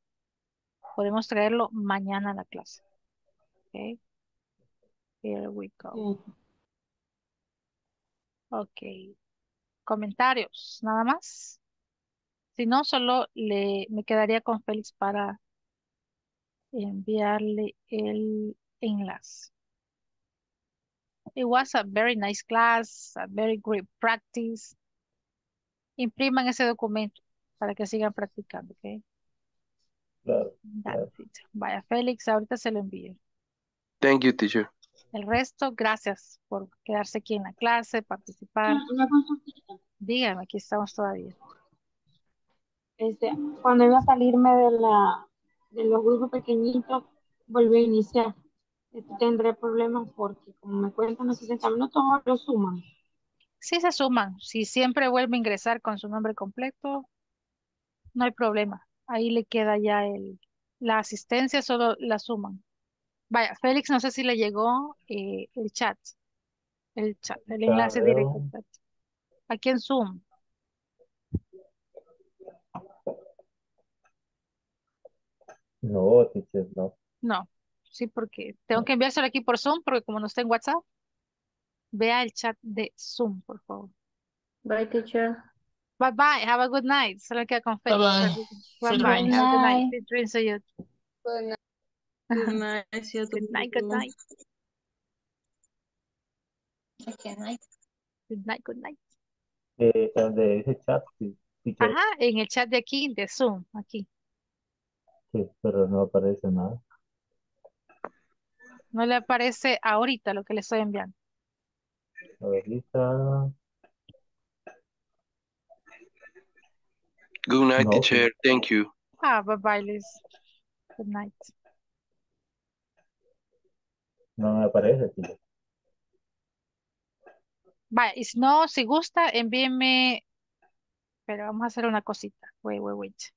podemos traerlo mañana a la clase. Ok. Here we go. Ok. Comentarios, nada más. Si no, solo le, me quedaría con Félix para enviarle el enlace. It was a very nice class, a very great practice. Impriman ese documento para que sigan practicando, ¿ok?
Claro.
Vaya, Félix, ahorita se lo envío.
Thank you, teacher.
El resto, gracias por quedarse aquí en la clase, participar.
Una consultita.
Dígame, aquí estamos todavía.
Este, cuando iba a salirme de la de los grupos pequeñitos, volví a iniciar. Este, tendré problemas porque como me cuentan los 60 minutos, lo suman.
Sí se suman. Si siempre vuelve a ingresar con su nombre completo, no hay problema. Ahí le queda ya el, la asistencia, solo la suman. Vaya, Félix, no sé si le llegó eh, el chat. El chat, el enlace directo. al chat. Aquí en Zoom.
No, teacher, no.
No, sí, porque tengo que enviárselo aquí por Zoom, porque como no está en WhatsApp, vea el chat de Zoom, por favor.
Bye, teacher.
Bye bye, have a good night. Solo queda con
Bye bye.
Bye
Sweet
bye,
dreams.
have a good night.
Night.
Sweet dreams to you.
Good night. <laughs>
Good night, good night.
Okay, night.
Good night, good night.
Eh, chat, sí, teacher,
Ajá, en el chat de aquí, de Zoom, aquí.
sí, pero no aparece nada.
No le aparece ahorita lo que le estoy enviando.
Ahorita,
Good night,
no,
teacher. Thank you.
Ah, bye bye, Liz. Good night.
no me aparece, teacher.
Vaya, y si no, si gusta, envíeme. Pero vamos a hacer una cosita. Wait, wait, wait.